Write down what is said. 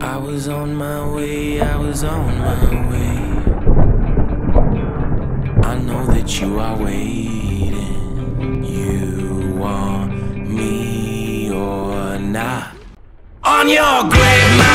I was on my way, I was on my way. I know that you are waiting. You want me or not? On your grave,